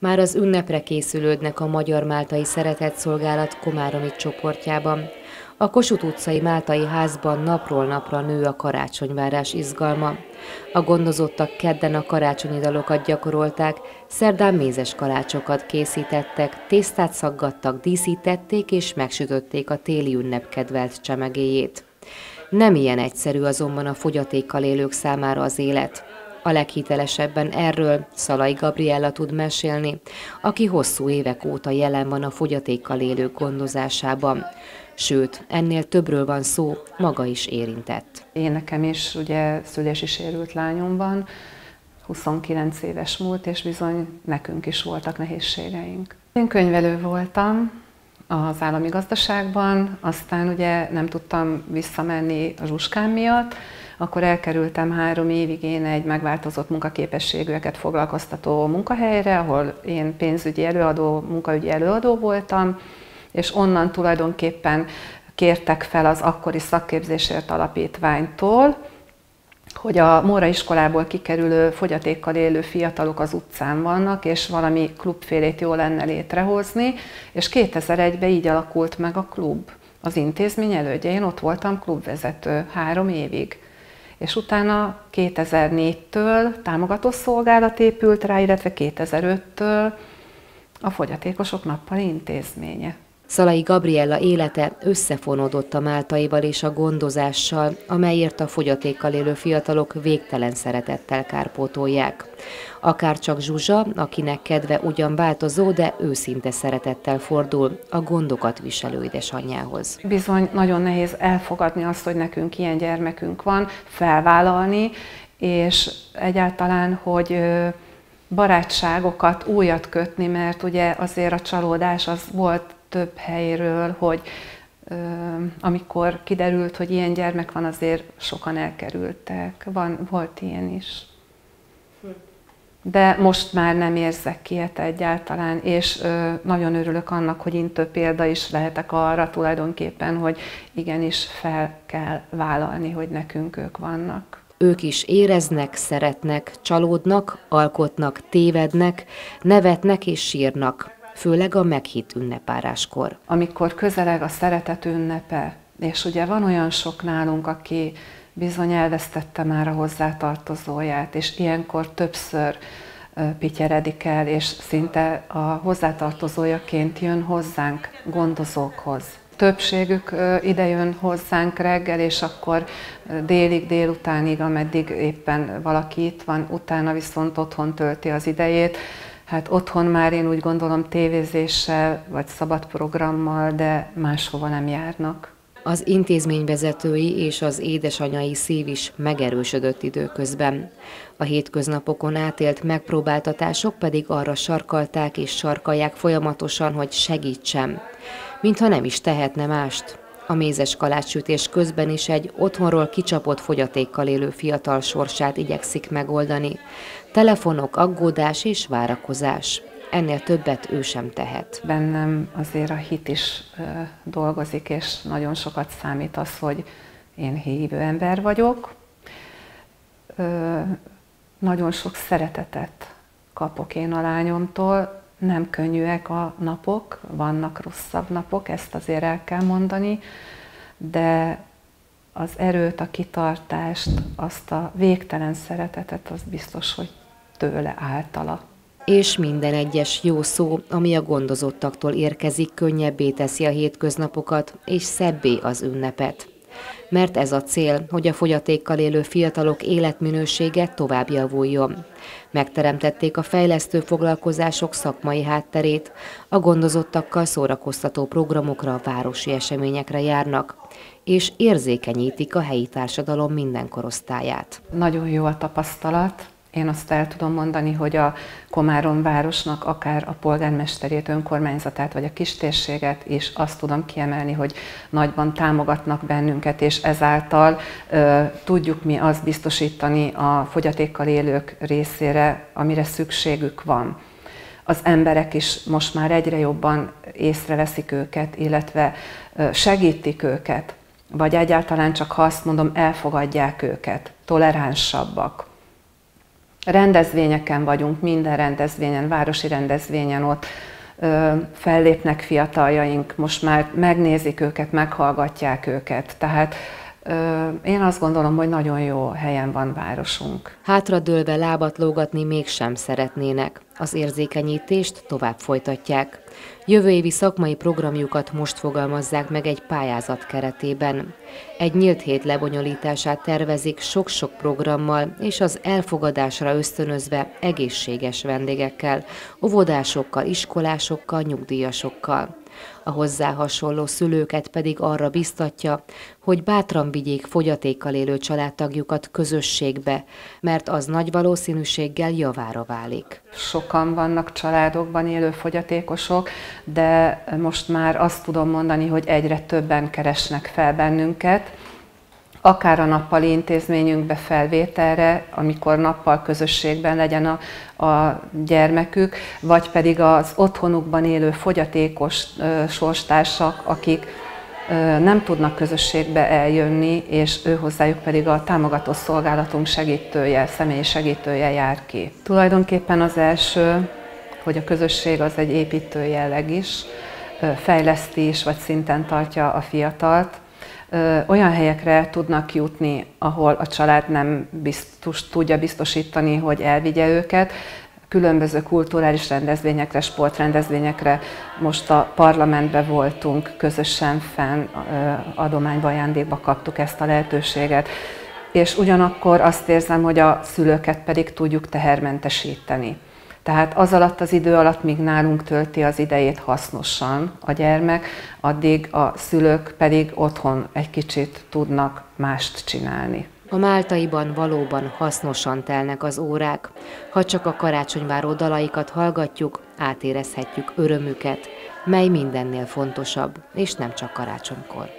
Már az ünnepre készülődnek a Magyar Máltai Szeretett Szolgálat Komáromi csoportjában. A Kossuth utcai Máltai házban napról napra nő a karácsonyvárás izgalma. A gondozottak kedden a karácsonyi dalokat gyakorolták, szerdán mézes kalácsokat készítettek, tésztát szaggattak, díszítették és megsütötték a téli ünnep kedvelt csemegéjét. Nem ilyen egyszerű azonban a fogyatékkal élők számára az élet. A leghitelesebben erről Szalai Gabriella tud mesélni, aki hosszú évek óta jelen van a fogyatékkal élők gondozásában. Sőt, ennél többről van szó, maga is érintett. Én nekem is ugye szülési sérült lányom van, 29 éves múlt, és bizony nekünk is voltak nehézségeink. Én könyvelő voltam az állami gazdaságban, aztán ugye nem tudtam visszamenni a zsuskám miatt, akkor elkerültem három évig én egy megváltozott munkaképességűeket foglalkoztató munkahelyre, ahol én pénzügyi előadó, munkaügyi előadó voltam, és onnan tulajdonképpen kértek fel az akkori szakképzésért alapítványtól, hogy a Móra iskolából kikerülő fogyatékkal élő fiatalok az utcán vannak, és valami klubfélét jó lenne létrehozni, és 2001-ben így alakult meg a klub, az intézmény elődje. Én ott voltam klubvezető három évig és utána 2004-től támogató szolgálat épült rá, illetve 2005-től a Fogyatékosok Nappali Intézménye. Szalai Gabriella élete összefonódott a Máltaival és a gondozással, amelyért a fogyatékkal élő fiatalok végtelen szeretettel kárpótolják. Akár csak Zsuzsa, akinek kedve ugyan változó, de őszinte szeretettel fordul a gondokat viselő édesanyjához. Bizony nagyon nehéz elfogadni azt, hogy nekünk ilyen gyermekünk van, felvállalni, és egyáltalán, hogy barátságokat újat kötni, mert ugye azért a csalódás az volt több helyről, hogy amikor kiderült, hogy ilyen gyermek van, azért sokan elkerültek. Van, volt ilyen is. De most már nem érzek ilyet egyáltalán, és nagyon örülök annak, hogy én több példa is lehetek arra tulajdonképpen, hogy igenis fel kell vállalni, hogy nekünk ők vannak. Ők is éreznek, szeretnek, csalódnak, alkotnak, tévednek, nevetnek és sírnak főleg a meghitt ünnepáráskor. Amikor közeleg a szeretet ünnepe, és ugye van olyan sok nálunk, aki bizony elvesztette már a hozzátartozóját, és ilyenkor többször pityeredik el, és szinte a hozzátartozójaként jön hozzánk gondozókhoz. Többségük idejön hozzánk reggel, és akkor délig, délutánig, ameddig éppen valaki itt van, utána viszont otthon tölti az idejét, Hát otthon már én úgy gondolom tévézéssel, vagy szabad programmal, de máshova nem járnak. Az intézményvezetői és az édesanyai szív is megerősödött időközben. A hétköznapokon átélt megpróbáltatások pedig arra sarkalták és sarkalják folyamatosan, hogy segítsem, mintha nem is tehetne mást. A mézes kalácssütés közben is egy otthonról kicsapott fogyatékkal élő fiatal sorsát igyekszik megoldani. Telefonok, aggódás és várakozás. Ennél többet ő sem tehet. Bennem azért a hit is dolgozik, és nagyon sokat számít az, hogy én hívő ember vagyok. Nagyon sok szeretetet kapok én a lányomtól. Nem könnyűek a napok, vannak rosszabb napok, ezt azért el kell mondani, de az erőt, a kitartást, azt a végtelen szeretetet, az biztos, hogy tőle általa. És minden egyes jó szó, ami a gondozottaktól érkezik, könnyebbé teszi a hétköznapokat, és szebbé az ünnepet. Mert ez a cél, hogy a fogyatékkal élő fiatalok életminősége tovább javuljon. Megteremtették a fejlesztő foglalkozások szakmai hátterét, a gondozottakkal szórakoztató programokra, városi eseményekre járnak, és érzékenyítik a helyi társadalom minden korosztályát. Nagyon jó a tapasztalat, én azt el tudom mondani, hogy a Komárom városnak akár a polgármesterét, önkormányzatát vagy a kistérséget is azt tudom kiemelni, hogy nagyban támogatnak bennünket, és ezáltal ö, tudjuk mi azt biztosítani a fogyatékkal élők részére, amire szükségük van. Az emberek is most már egyre jobban észreveszik őket, illetve segítik őket, vagy egyáltalán csak ha azt mondom, elfogadják őket, toleránsabbak Rendezvényeken vagyunk, minden rendezvényen, városi rendezvényen ott fellépnek fiataljaink, most már megnézik őket, meghallgatják őket. Tehát én azt gondolom, hogy nagyon jó helyen van városunk. Hátradőlve lábat lógatni mégsem szeretnének. Az érzékenyítést tovább folytatják. Jövő évi szakmai programjukat most fogalmazzák meg egy pályázat keretében. Egy nyílt hét lebonyolítását tervezik sok-sok programmal és az elfogadásra ösztönözve egészséges vendégekkel, óvodásokkal, iskolásokkal, nyugdíjasokkal. A hozzá hasonló szülőket pedig arra biztatja, hogy bátran vigyék fogyatékkal élő családtagjukat közösségbe, mert az nagy valószínűséggel javára válik. Sokan vannak családokban élő fogyatékosok, de most már azt tudom mondani, hogy egyre többen keresnek fel bennünket, akár a nappali intézményünkbe felvételre, amikor nappal közösségben legyen a, a gyermekük, vagy pedig az otthonukban élő fogyatékos ö, sorstársak, akik ö, nem tudnak közösségbe eljönni, és ő pedig a támogató szolgálatunk segítője, személyi segítője jár ki. Tulajdonképpen az első, hogy a közösség az egy építő jelleg is, fejleszti is, vagy szinten tartja a fiatalt, olyan helyekre tudnak jutni, ahol a család nem biztos, tudja biztosítani, hogy elvigye őket, különböző kulturális rendezvényekre, sportrendezvényekre. Most a parlamentben voltunk, közösen fenn adományba, ajándékba kaptuk ezt a lehetőséget. És ugyanakkor azt érzem, hogy a szülőket pedig tudjuk tehermentesíteni. Tehát az alatt az idő alatt, míg nálunk tölti az idejét hasznosan a gyermek, addig a szülők pedig otthon egy kicsit tudnak mást csinálni. A Máltaiban valóban hasznosan telnek az órák. Ha csak a karácsonyváró dalaikat hallgatjuk, átérezhetjük örömüket, mely mindennél fontosabb, és nem csak karácsonykor.